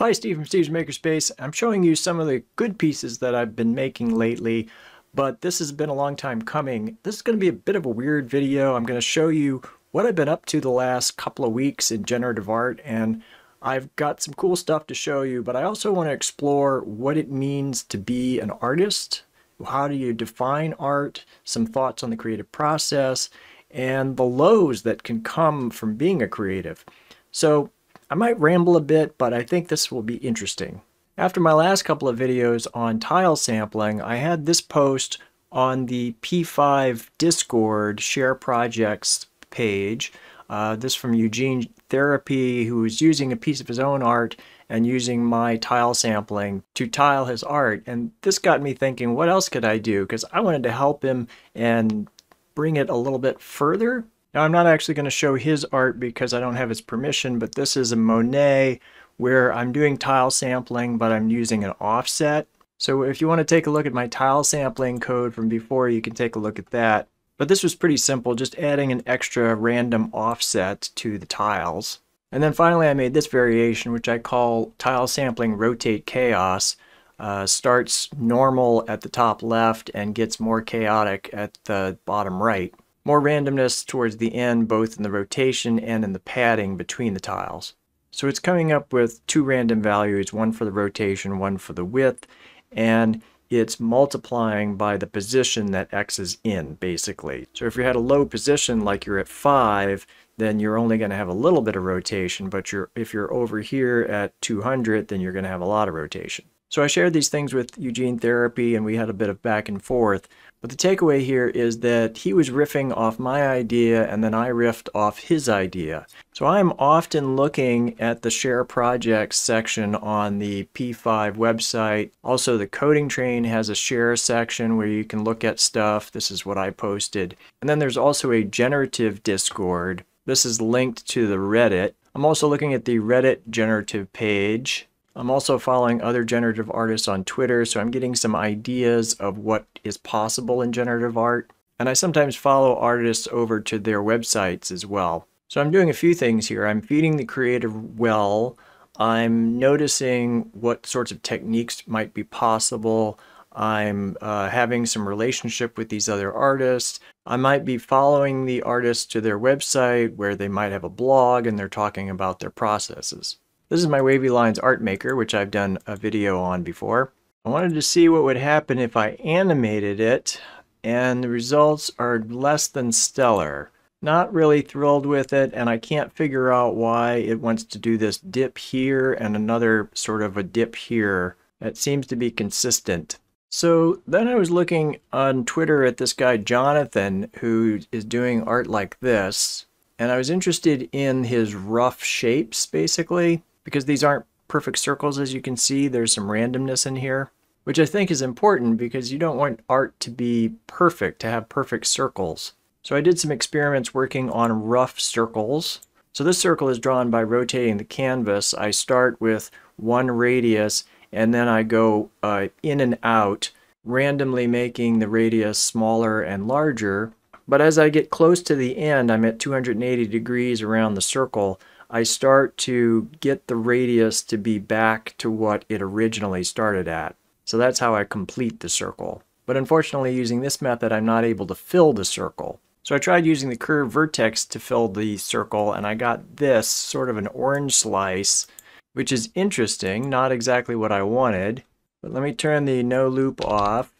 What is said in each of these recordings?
Hi, Steve from Steve's Makerspace. I'm showing you some of the good pieces that I've been making lately, but this has been a long time coming. This is going to be a bit of a weird video. I'm going to show you what I've been up to the last couple of weeks in generative art, and I've got some cool stuff to show you, but I also want to explore what it means to be an artist. How do you define art? Some thoughts on the creative process, and the lows that can come from being a creative. So I might ramble a bit, but I think this will be interesting. After my last couple of videos on tile sampling, I had this post on the P5 Discord Share Projects page. Uh, this from Eugene Therapy, who was using a piece of his own art and using my tile sampling to tile his art. And this got me thinking, what else could I do? Because I wanted to help him and bring it a little bit further now I'm not actually going to show his art because I don't have his permission, but this is a Monet where I'm doing tile sampling, but I'm using an offset. So if you want to take a look at my tile sampling code from before, you can take a look at that. But this was pretty simple, just adding an extra random offset to the tiles. And then finally I made this variation, which I call tile sampling rotate chaos. Uh, starts normal at the top left and gets more chaotic at the bottom right. More randomness towards the end, both in the rotation and in the padding between the tiles. So it's coming up with two random values, one for the rotation, one for the width, and it's multiplying by the position that X is in, basically. So if you had a low position, like you're at 5, then you're only going to have a little bit of rotation, but you're, if you're over here at 200, then you're going to have a lot of rotation. So I shared these things with Eugene Therapy, and we had a bit of back and forth. But the takeaway here is that he was riffing off my idea and then I riffed off his idea. So I'm often looking at the share projects section on the P5 website. Also the coding train has a share section where you can look at stuff. This is what I posted. And then there's also a generative Discord. This is linked to the Reddit. I'm also looking at the Reddit generative page I'm also following other generative artists on Twitter, so I'm getting some ideas of what is possible in generative art. And I sometimes follow artists over to their websites as well. So I'm doing a few things here. I'm feeding the creative well. I'm noticing what sorts of techniques might be possible. I'm uh, having some relationship with these other artists. I might be following the artists to their website where they might have a blog and they're talking about their processes. This is my Wavy Lines art maker, which I've done a video on before. I wanted to see what would happen if I animated it, and the results are less than stellar. Not really thrilled with it, and I can't figure out why it wants to do this dip here and another sort of a dip here. That seems to be consistent. So then I was looking on Twitter at this guy Jonathan who is doing art like this, and I was interested in his rough shapes basically because these aren't perfect circles as you can see. There's some randomness in here which I think is important because you don't want art to be perfect to have perfect circles. So I did some experiments working on rough circles. So this circle is drawn by rotating the canvas. I start with one radius and then I go uh, in and out randomly making the radius smaller and larger. But as I get close to the end I'm at 280 degrees around the circle I start to get the radius to be back to what it originally started at. So that's how I complete the circle. But unfortunately using this method I'm not able to fill the circle. So I tried using the curve vertex to fill the circle and I got this sort of an orange slice which is interesting, not exactly what I wanted. But let me turn the no loop off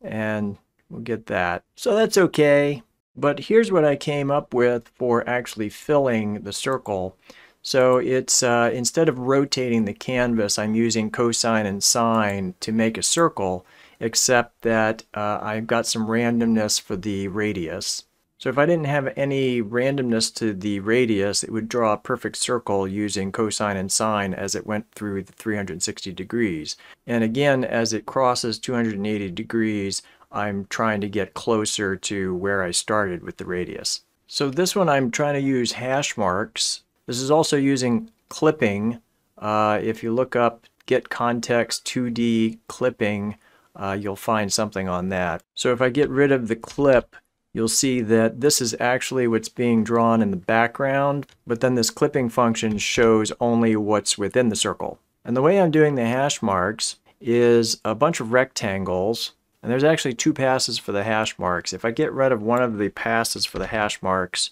and we'll get that. So that's okay. But here's what I came up with for actually filling the circle. So it's uh, instead of rotating the canvas, I'm using cosine and sine to make a circle, except that uh, I've got some randomness for the radius. So if I didn't have any randomness to the radius, it would draw a perfect circle using cosine and sine as it went through the 360 degrees. And again, as it crosses 280 degrees, I'm trying to get closer to where I started with the radius. So this one I'm trying to use hash marks. This is also using clipping. Uh, if you look up get context 2D clipping, uh, you'll find something on that. So if I get rid of the clip, you'll see that this is actually what's being drawn in the background, but then this clipping function shows only what's within the circle. And the way I'm doing the hash marks is a bunch of rectangles, and there's actually two passes for the hash marks. If I get rid of one of the passes for the hash marks,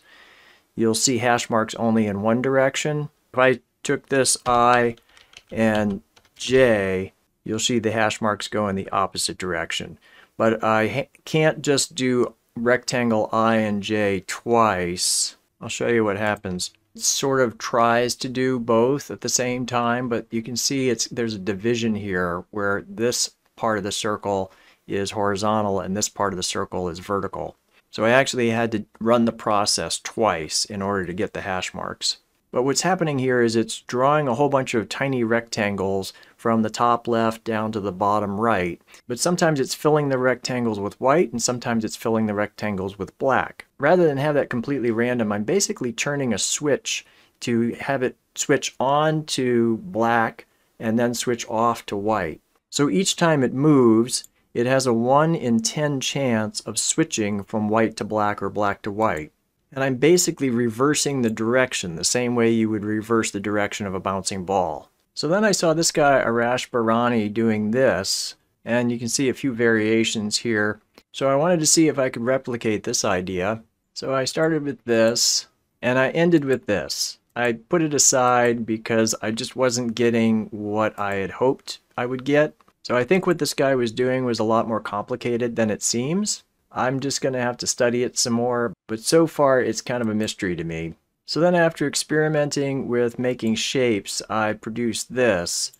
you'll see hash marks only in one direction. If I took this I and J, you'll see the hash marks go in the opposite direction. But I can't just do rectangle I and J twice. I'll show you what happens. It sort of tries to do both at the same time, but you can see it's there's a division here where this part of the circle is horizontal and this part of the circle is vertical. So I actually had to run the process twice in order to get the hash marks. But what's happening here is it's drawing a whole bunch of tiny rectangles from the top left down to the bottom right. But sometimes it's filling the rectangles with white and sometimes it's filling the rectangles with black. Rather than have that completely random, I'm basically turning a switch to have it switch on to black and then switch off to white. So each time it moves, it has a 1 in 10 chance of switching from white to black or black to white. And I'm basically reversing the direction, the same way you would reverse the direction of a bouncing ball. So then I saw this guy, Arash Barani, doing this, and you can see a few variations here. So I wanted to see if I could replicate this idea. So I started with this, and I ended with this. I put it aside because I just wasn't getting what I had hoped I would get. So I think what this guy was doing was a lot more complicated than it seems. I'm just going to have to study it some more, but so far it's kind of a mystery to me. So then after experimenting with making shapes, I produced this.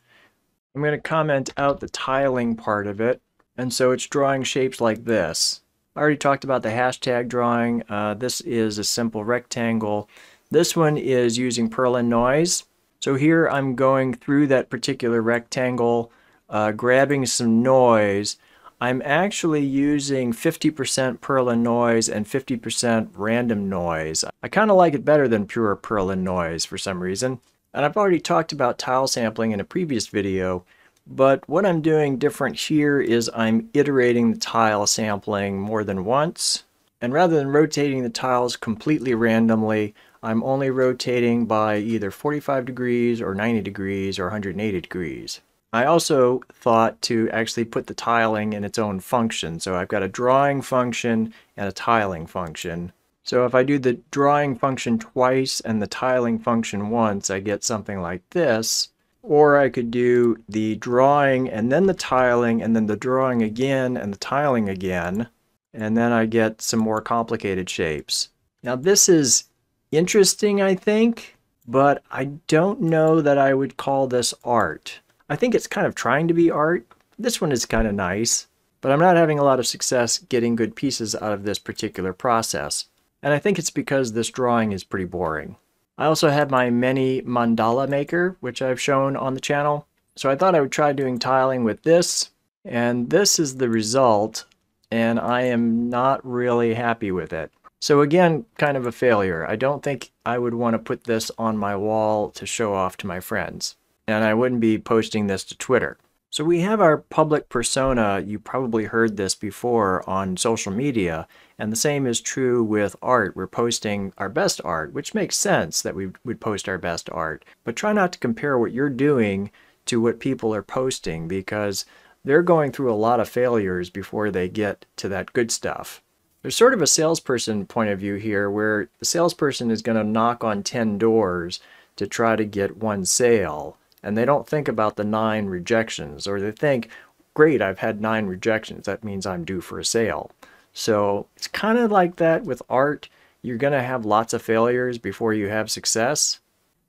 I'm going to comment out the tiling part of it, and so it's drawing shapes like this. I already talked about the hashtag drawing. Uh, this is a simple rectangle. This one is using Perlin noise. So here I'm going through that particular rectangle, uh, grabbing some noise. I'm actually using 50% Perlin noise and 50% random noise. I kind of like it better than pure Perlin noise for some reason. And I've already talked about tile sampling in a previous video, but what I'm doing different here is I'm iterating the tile sampling more than once. And rather than rotating the tiles completely randomly, I'm only rotating by either 45 degrees or 90 degrees or 180 degrees. I also thought to actually put the tiling in its own function. So I've got a drawing function and a tiling function. So if I do the drawing function twice and the tiling function once, I get something like this. Or I could do the drawing and then the tiling and then the drawing again and the tiling again. And then I get some more complicated shapes. Now this is interesting, I think, but I don't know that I would call this art. I think it's kind of trying to be art. This one is kind of nice, but I'm not having a lot of success getting good pieces out of this particular process. And I think it's because this drawing is pretty boring. I also have my mini mandala maker, which I've shown on the channel. So I thought I would try doing tiling with this, and this is the result, and I am not really happy with it. So again, kind of a failure. I don't think I would want to put this on my wall to show off to my friends and I wouldn't be posting this to Twitter. So we have our public persona, you probably heard this before on social media, and the same is true with art. We're posting our best art, which makes sense that we would post our best art. But try not to compare what you're doing to what people are posting because they're going through a lot of failures before they get to that good stuff. There's sort of a salesperson point of view here where the salesperson is going to knock on 10 doors to try to get one sale and they don't think about the nine rejections or they think great i've had nine rejections. That means i'm due for a sale. So it's kind of like that with art. You're going to have lots of failures before you have success.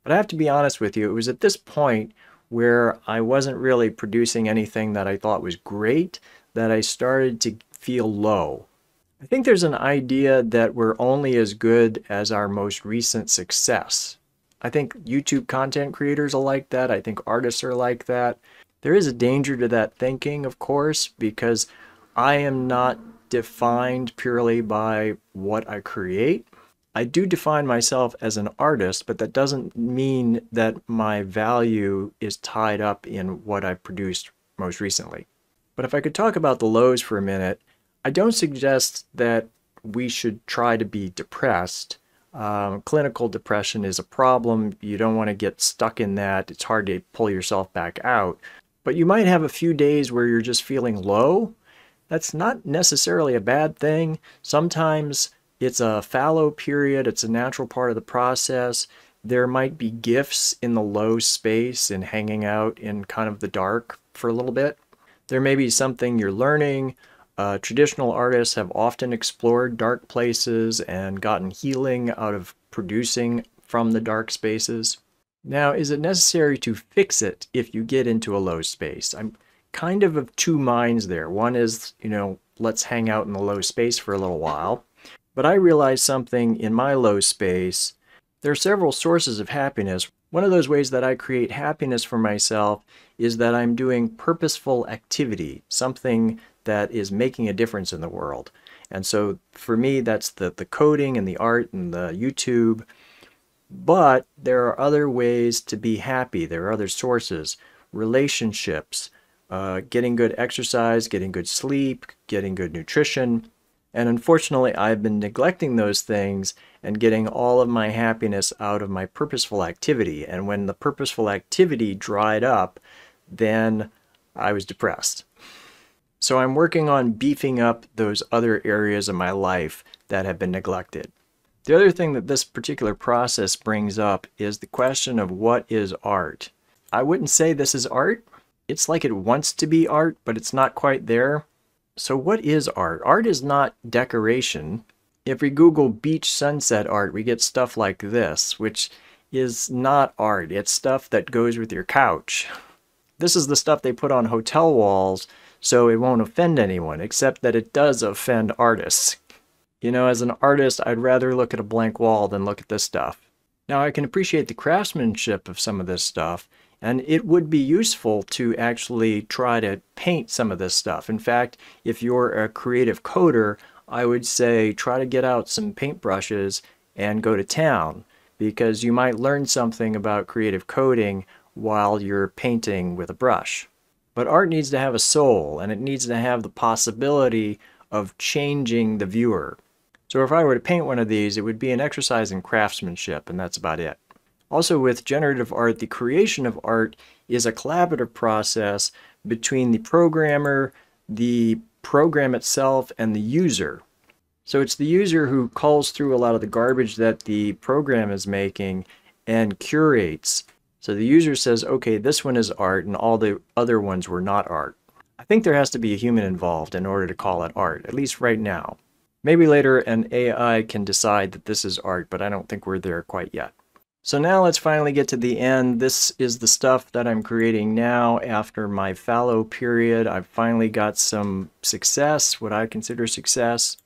But i have to be honest with you it was at this point where i wasn't really producing anything that i thought was great that i started to feel low. I think there's an idea that we're only as good as our most recent success I think YouTube content creators are like that. I think artists are like that. There is a danger to that thinking, of course, because I am not defined purely by what I create. I do define myself as an artist, but that doesn't mean that my value is tied up in what I've produced most recently. But if I could talk about the lows for a minute, I don't suggest that we should try to be depressed. Um, clinical depression is a problem. You don't want to get stuck in that. It's hard to pull yourself back out. But you might have a few days where you're just feeling low. That's not necessarily a bad thing. Sometimes it's a fallow period, it's a natural part of the process. There might be gifts in the low space and hanging out in kind of the dark for a little bit. There may be something you're learning. Uh, traditional artists have often explored dark places and gotten healing out of producing from the dark spaces. Now, is it necessary to fix it if you get into a low space? I'm kind of of two minds there. One is, you know, let's hang out in the low space for a little while. But I realized something in my low space. There are several sources of happiness. One of those ways that I create happiness for myself is that I'm doing purposeful activity, something that is making a difference in the world. And so for me, that's the, the coding and the art and the YouTube. But there are other ways to be happy. There are other sources, relationships, uh, getting good exercise, getting good sleep, getting good nutrition. And unfortunately, I've been neglecting those things and getting all of my happiness out of my purposeful activity. And when the purposeful activity dried up, then I was depressed. So I'm working on beefing up those other areas of my life that have been neglected. The other thing that this particular process brings up is the question of what is art. I wouldn't say this is art. It's like it wants to be art, but it's not quite there. So what is art? Art is not decoration. If we Google beach sunset art, we get stuff like this, which is not art. It's stuff that goes with your couch. This is the stuff they put on hotel walls so it won't offend anyone, except that it does offend artists. You know, as an artist, I'd rather look at a blank wall than look at this stuff. Now, I can appreciate the craftsmanship of some of this stuff, and it would be useful to actually try to paint some of this stuff. In fact, if you're a creative coder, I would say try to get out some paintbrushes and go to town because you might learn something about creative coding while you're painting with a brush. But art needs to have a soul and it needs to have the possibility of changing the viewer. So if I were to paint one of these, it would be an exercise in craftsmanship and that's about it. Also with generative art, the creation of art is a collaborative process between the programmer, the program itself, and the user. So it's the user who calls through a lot of the garbage that the program is making and curates. So the user says, okay, this one is art and all the other ones were not art. I think there has to be a human involved in order to call it art, at least right now. Maybe later an AI can decide that this is art, but I don't think we're there quite yet. So now let's finally get to the end. This is the stuff that I'm creating now after my fallow period. I've finally got some success, what I consider success.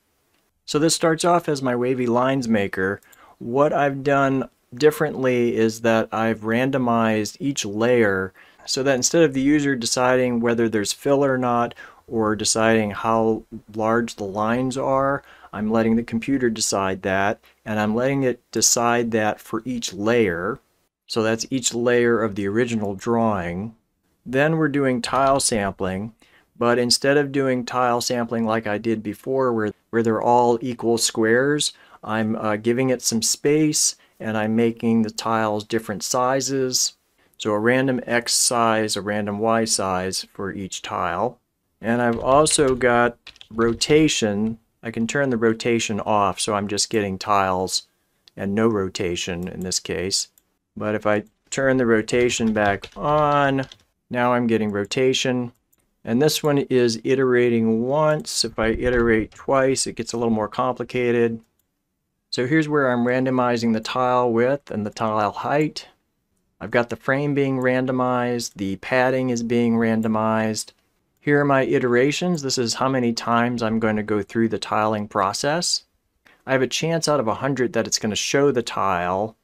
So this starts off as my wavy lines maker. What I've done differently is that I've randomized each layer so that instead of the user deciding whether there's fill or not or deciding how large the lines are, I'm letting the computer decide that, and I'm letting it decide that for each layer. So that's each layer of the original drawing. Then we're doing tile sampling, but instead of doing tile sampling like I did before where, where they're all equal squares, I'm uh, giving it some space and I'm making the tiles different sizes. So a random X size, a random Y size for each tile. And I've also got rotation I can turn the rotation off so I'm just getting tiles and no rotation in this case. But if I turn the rotation back on, now I'm getting rotation. And this one is iterating once. If I iterate twice, it gets a little more complicated. So here's where I'm randomizing the tile width and the tile height. I've got the frame being randomized, the padding is being randomized, here are my iterations. This is how many times I'm going to go through the tiling process. I have a chance out of 100 that it's going to show the tile.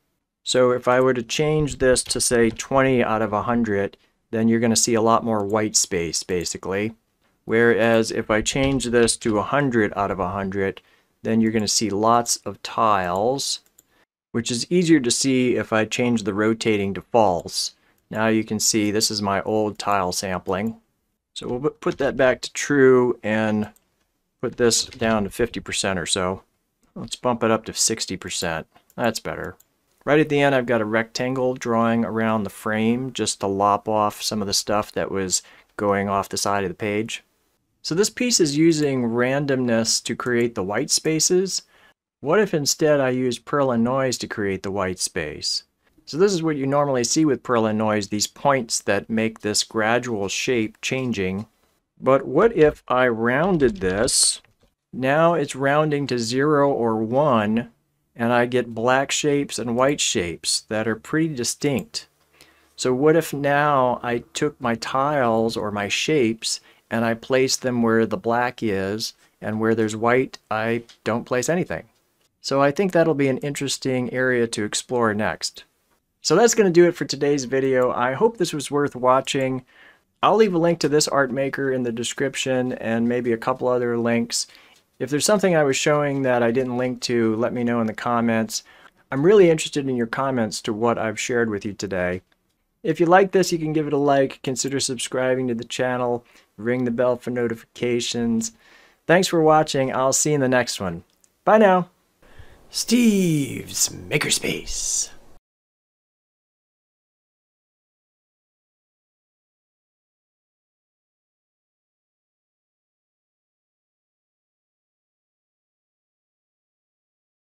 So if I were to change this to say 20 out of 100, then you're going to see a lot more white space basically. Whereas if I change this to 100 out of 100, then you're going to see lots of tiles, which is easier to see if I change the rotating to false. Now you can see this is my old tile sampling. So we'll put that back to true and put this down to 50% or so. Let's bump it up to 60%. That's better. Right at the end, I've got a rectangle drawing around the frame just to lop off some of the stuff that was going off the side of the page. So this piece is using randomness to create the white spaces. What if instead I use Perlin noise to create the white space? So this is what you normally see with Perlin noise, these points that make this gradual shape changing. But what if I rounded this? Now it's rounding to 0 or 1, and I get black shapes and white shapes that are pretty distinct. So what if now I took my tiles or my shapes and I place them where the black is and where there's white I don't place anything. So I think that'll be an interesting area to explore next. So that's going to do it for today's video. I hope this was worth watching. I'll leave a link to this art maker in the description and maybe a couple other links. If there's something I was showing that I didn't link to, let me know in the comments. I'm really interested in your comments to what I've shared with you today. If you like this, you can give it a like, consider subscribing to the channel, ring the bell for notifications. Thanks for watching. I'll see you in the next one. Bye now. Steve's Makerspace.